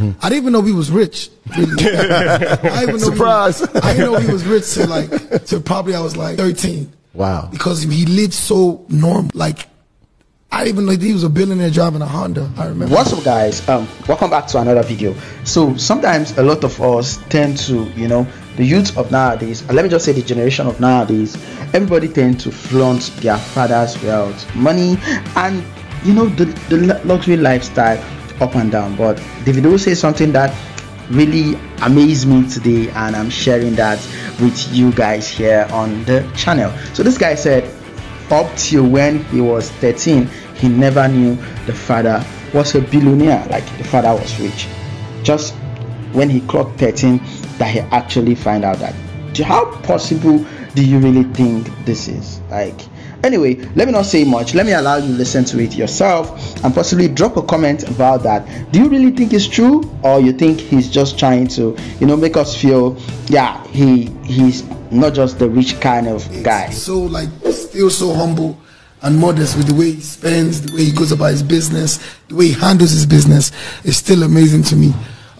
Mm. I didn't even know he was rich. Really. I even know Surprise! He I didn't know he was rich till like till probably I was like 13. Wow. Because he lived so normal. Like I even know he was a billionaire driving a Honda. I remember. What's up, guys? Um, welcome back to another video. So sometimes a lot of us tend to, you know, the youth of nowadays, let me just say the generation of nowadays, everybody tend to flaunt their father's wealth, money, and you know the, the luxury lifestyle up and down. But Davido says something that really amazed me today, and I'm sharing that with you guys here on the channel. So this guy said, up till when he was 13, he never knew the father was a billionaire, like the father was rich. Just when he clocked 13, that he actually find out that. How possible do you really think this is? Like, anyway let me not say much. Let me allow you listen to it yourself and possibly drop a comment about that. Do you really think it's true or you think he's just trying to you know make us feel yeah he he's not just the rich kind of guy? so like still so humble and modest with the way he spends the way he goes about his business the way he handles his business is still amazing to me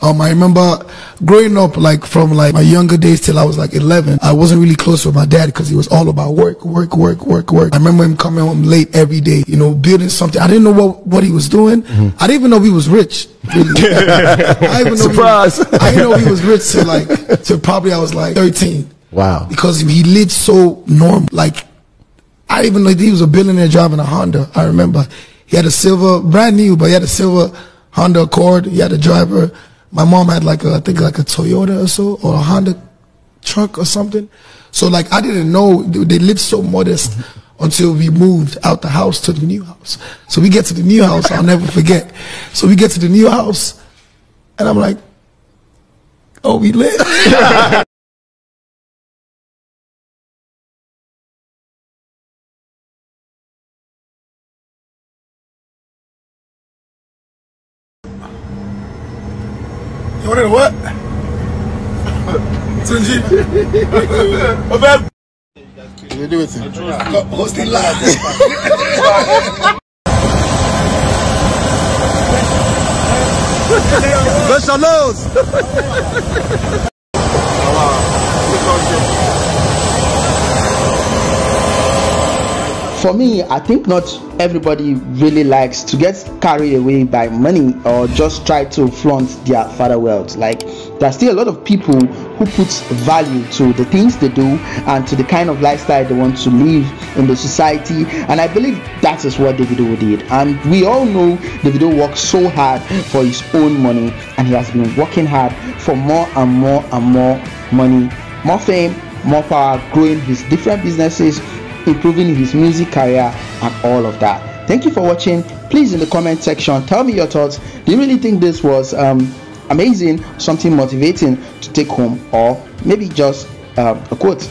um, I remember growing up, like from like my younger days till I was like 11, I wasn't really close with my dad because he was all about work, work, work, work, work. I remember him coming home late every day, you know, building something. I didn't know what, what he was doing. Mm-hmm. I didn't even know he was rich. Really. I even know Surprise! He was, I didn't know he was rich till like, till probably I was like 13. Wow. Because he lived so normal. Like, I even know he was a billionaire driving a Honda. I remember he had a silver, brand new, but he had a silver Honda Accord. He had a driver my mom had like a, I think like a Toyota or so, or a Honda truck or something. So like I didn't know they lived so modest until we moved out the house to the new house. So we get to the new house, I'll never forget. So we get to the new house, and I'm like, oh, we live. You wanted a what? Tunji? Bad? You do it. Hosting live. Push your nose. For me i think not everybody really likes to get carried away by money or just try to flaunt their father wealth. Like there's still a lot of people who put value to the things they do and to the kind of lifestyle they want to live in the society. And i believe that is what davido did. And we all know davido worked so hard for his own money and he has been working hard for more and more and more money. More fame more power growing his different businesses improving his music career and all of that. Thank you for watching. Please in the comment section tell me your thoughts. Do you really think this was um, amazing something motivating to take home? Or maybe just uh, a quote